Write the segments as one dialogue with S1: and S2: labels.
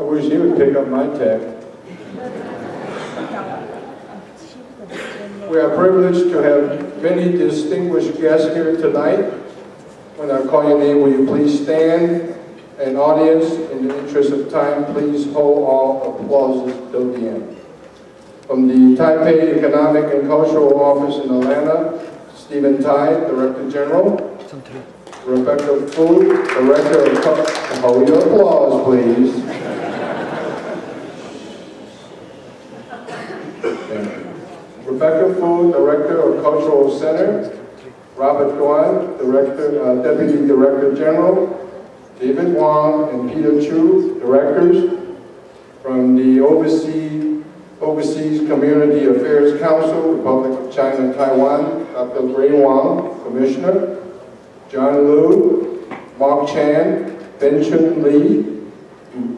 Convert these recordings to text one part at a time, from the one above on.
S1: I wish he would pick up my tab. We are privileged to have many distinguished guests here tonight. When I call your name, will you please stand? And audience, in the interest of time, please hold all applauses till the end. From the Taipei Economic and Cultural Office in Atlanta, Stephen Tai, Director General. Rebecca Fu, Director of... Hold your applause, please. Rebecca Fu, Director of Cultural Center. Robert Guan, Director, uh, Deputy Director General. David Wong and Peter Chu, Directors. From the Overseas, Overseas Community Affairs Council, Republic of China, Taiwan, Dr. Ray Wang, Commissioner. John Liu, Mark Chan, Benchun Lee,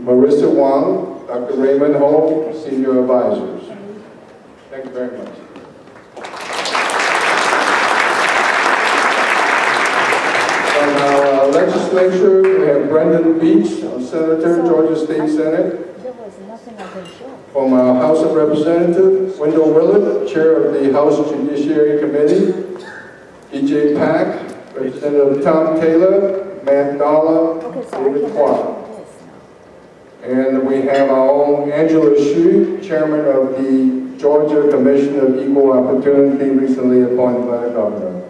S1: Marissa Wang, Dr. Raymond Ho, Senior Advisors. Thank you very much. From our uh, legislature, we have Brandon Beach, our Senator, Georgia State Senate.
S2: There was nothing I can show.
S1: From our House of Representatives, Wendell Willard, Chair of the House Judiciary Committee. B.J. Pak, Representative Tom Taylor, Matt Dollar,
S2: Okay, so
S1: David Clark.
S2: show this now.
S1: And we have our own Angela Hsu, Chairman of the Georgia Commission of Equal Opportunity, recently appointed by the governor.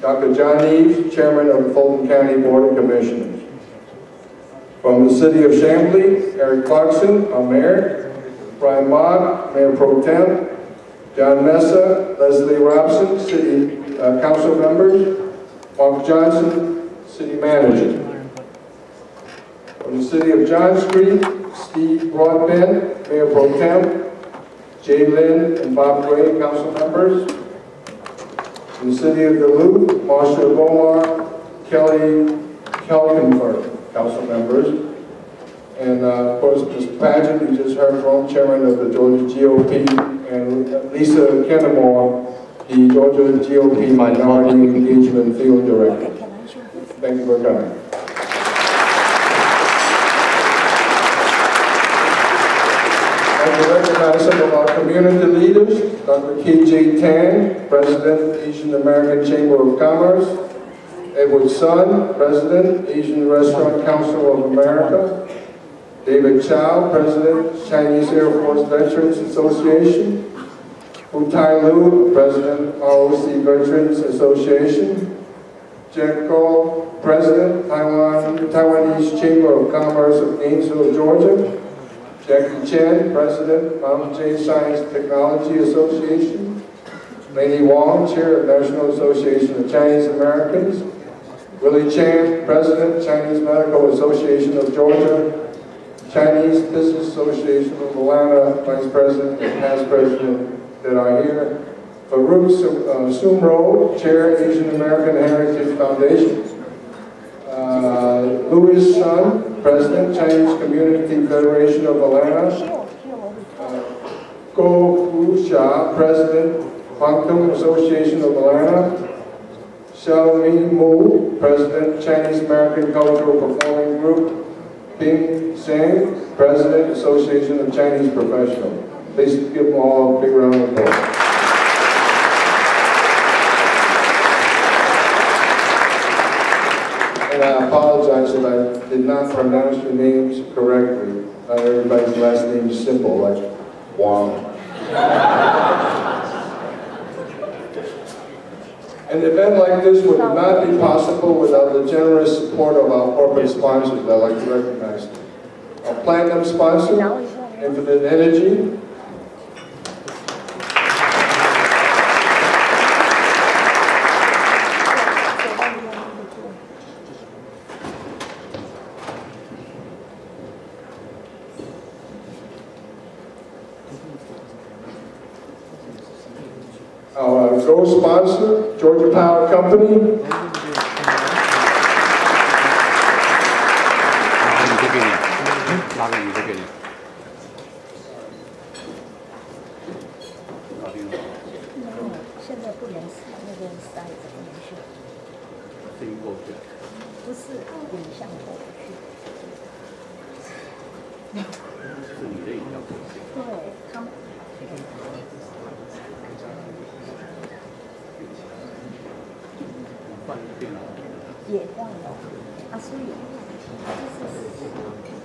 S1: Dr. John Eaves, Chairman of the Fulton County Board of Commissioners. From the city of Chamblee, Eric Clarkson, our mayor. Brian Mott, Mayor Pro Tem. John Mesa, Leslie Robson, city uh, council members. Mark Johnson, city manager. From the city of Johns Creek, Steve Broadbent, Mayor Pro Tem, Jay Lynn and Bob Gray, council members. From the city of Duluth, Marcia Bomar, Kelly Kelkenberg, council members. And uh, of course, Mr. Padgett, you just heard from, chairman of the Georgia GOP, and Lisa Kennemore, the Georgia GOP Minority Engagement Field Director.
S2: Okay, can I show this?
S1: Thank you for coming. Like to recognize some of our community leaders, Dr. K.J. Tang, President, Asian American Chamber of Commerce, Edward Sun, President, Asian Restaurant Council of America, David Chow, President, Chinese Air Force Veterans Association, Wu Tai Lu, President, ROC Veterans Association, Jack Cole, President, Taiwan, Taiwanese Chamber of Commerce of Gainesville, Georgia. Jackie Chen, President, Monte Jade Science Technology Association. Laney Wong, Chair of National Association of Chinese Americans. Willie Chan, President, Chinese Medical Association of Georgia. Chinese Business Association of Atlanta, Vice President and past President that are here. Farouk uh, Sumro, Chair, Asian American Heritage Foundation. Uh, Louis Sun, President, Chinese Community Federation of Atlanta.
S2: It.
S1: Go Fu Sha, President, Quantum Association of Atlanta. Xiaomi Mu, President, Chinese American Cultural Performing Group. Ping Zhang, President, Association of Chinese Professionals. Please give them all a big round of applause. And I apologize if I did not pronounce your names correctly. Not everybody's last name is simple, like Wong. An event like this would not be possible without the generous support of our corporate sponsors. I'd like to recognize them. Our platinum sponsor, Infinite Energy.
S2: So what do you want me to do?
S1: Our gold sponsor, Georgia Power Company.
S3: 换电脑。
S2: 也换了啊，所以就是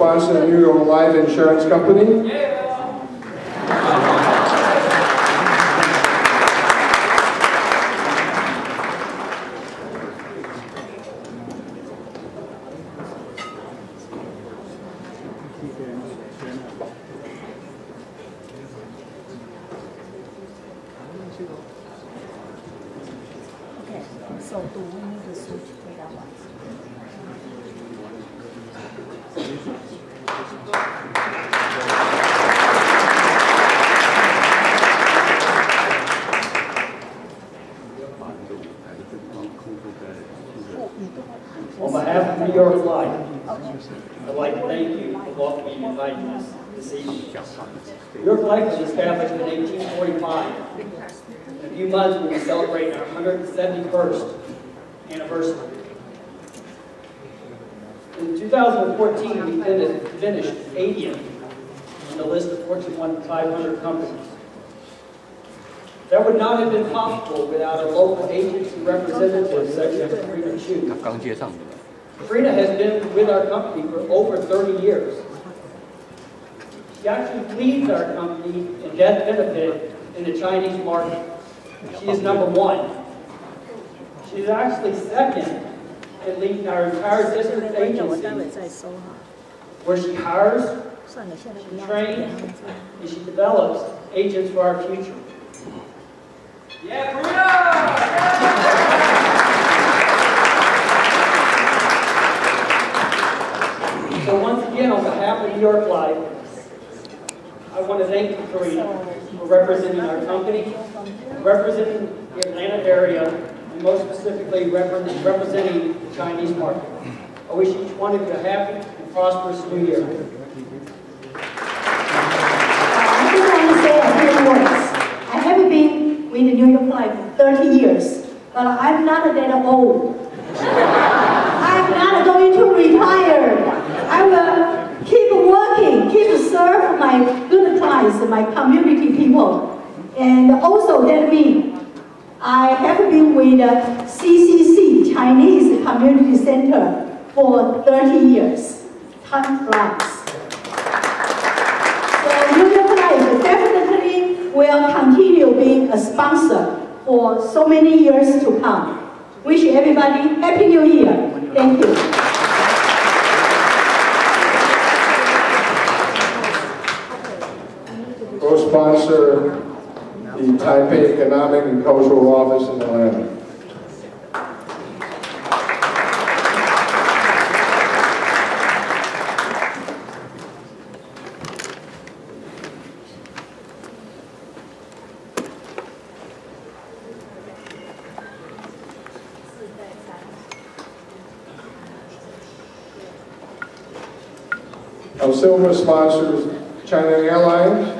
S1: sponsor, the New York Life Insurance Company.
S4: Okay, so do we need to
S3: switch to that
S4: one? Your Life was established in 1845. In a few months, we will celebrate our 171st anniversary. In 2014, we finished 80th on the list of Fortune 500 companies. That would not have been possible without a local agency representative such as Frida Chu. Frida has been with our company for over 30 years. She actually leads our company in death benefit in the Chinese market. She is number one. She's actually second in leading our entire district agency, where she hires,
S2: she trains,
S4: and she develops agents for our future. Yeah, Bruno! So once again, on behalf of New York Life, I want to thank you, Karina, for representing our company, representing the Atlanta area, and most specifically representing the Chinese market. I wish each one of you a happy and prosperous new year.
S5: Uh, words. I have been with New York Life for 30 years, but I'm not that old. I'm not going to retire. I will serve my good clients, my community people. And also that means I have been with CCC, Chinese Community Center, for 30 years. Time flies. So York Life definitely will continue being a sponsor for so many years to come. Wish everybody Happy New Year. Thank you.
S1: Co-sponsor the Taipei Economic and Cultural Office in Atlanta. Our silver sponsors China Airlines,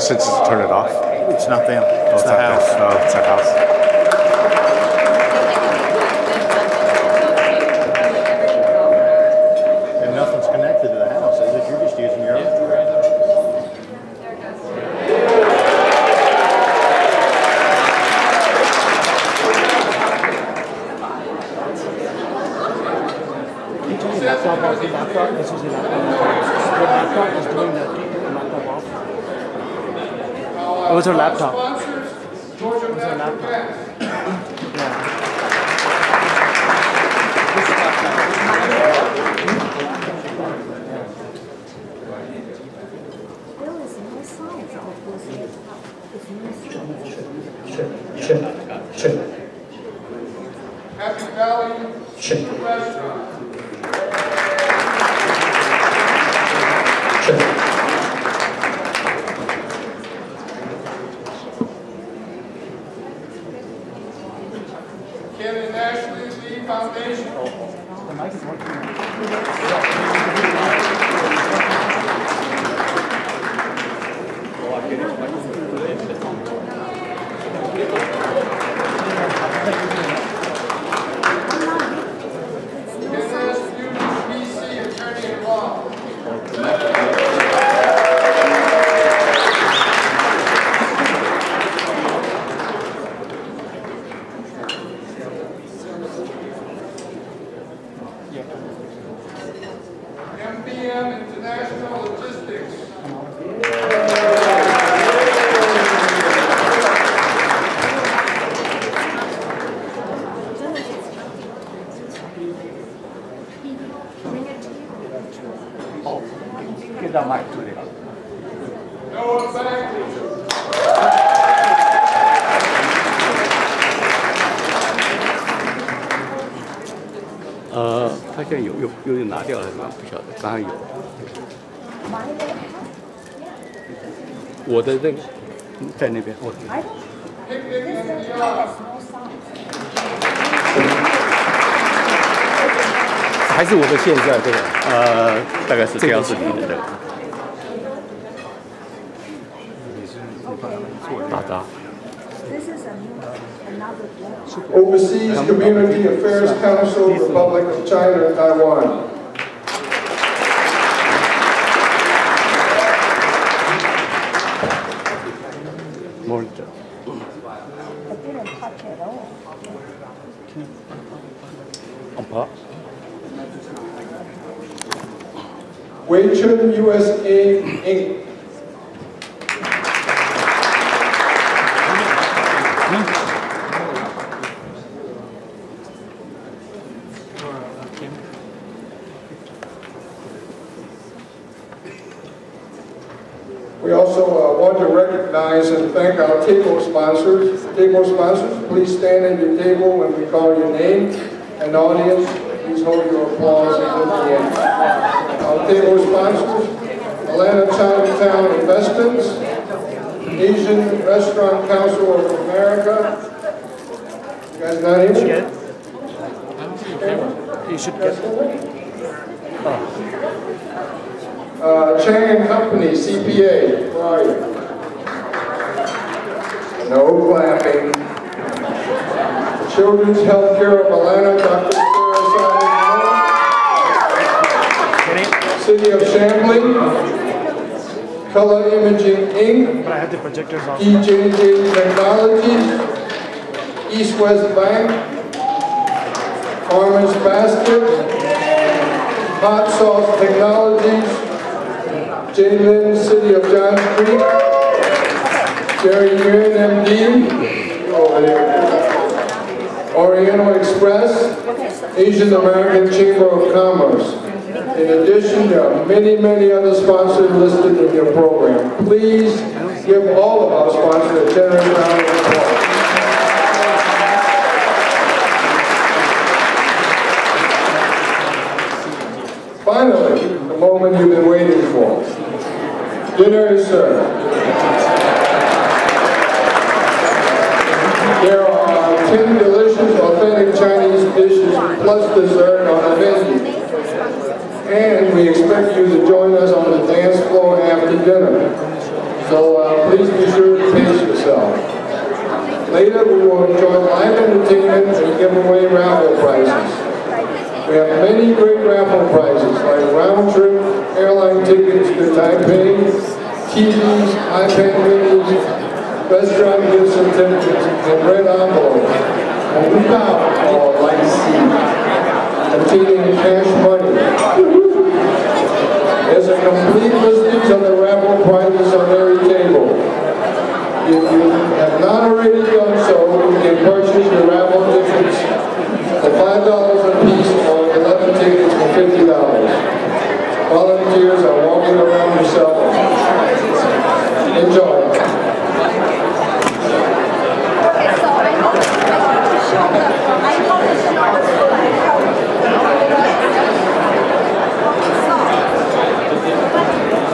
S6: suggestions is to turn it off.
S7: It's not them.
S6: Oh,
S7: It's the
S6: not
S7: house.
S6: Oh, it's a house.
S7: And nothing's connected to the house, is it? You're just using your own.
S8: laptop off, the laptop, this is the laptop. The laptop is doing that, take the laptop off. Oh, it's her laptop.
S1: Georgia
S8: her laptop. Yeah.
S7: Check, check, check.
S1: Happy Valley Chicken
S8: To them.
S1: Noah Bagley.
S3: 呃，他现在有有有点拿掉了吗？不晓得，刚才有。我的那个在那边，我还是我的现在这个，呃，大概是这样子的这个。打杂。
S2: This is a new, another laptop.
S1: Overseas Community Affairs Council, Republic of China and Taiwan. Wei USA Inc. We also uh, want to recognize and thank our table sponsors. Table sponsors, please stand at your table when we call your name. And audience, please hold your applause until the end. Table sponsors, Atlanta Chinatown Investments, Asian Restaurant Council of America. You guys not here?
S8: You should get,
S1: Uh, Chang and Company, CPA, where are you? No clapping. Children's Healthcare of Atlanta, Dr. City of Chamblee. Color Imaging Inc.
S8: but I have the projectors off.
S1: EJJ Technologies, East West Bank, Farmers Basket, Hot Sauce Technologies, Jalen City of Johns Creek, Jerry Nguyen MD, over there. Oriental Express, Asian American Chamber of Commerce. In addition, there are many, many other sponsors listed in your program. Please give all of our sponsors a generous round of applause. Finally, the moment you've been waiting for. Dinner is served. There are 10 delicious, authentic Chinese dishes plus dessert you to join us on the dance floor after dinner. So uh, please be sure to pace yourself. Later, we will enjoy live entertainment and give away raffle prizes. We have many great raffle prizes like round trip, airline tickets to Taipei, TVs, iPad best restaurant gift certificates, and red envelopes. And we got all light seat, containing cash money. A complete listing of the raffle prizes on every table. If you have not already done so, you can purchase your raffle tickets for five dollars a piece or eleven tickets for fifty dollars. Volunteers are walking around the cell. Enjoy.
S8: What is it? Which one is your favorite?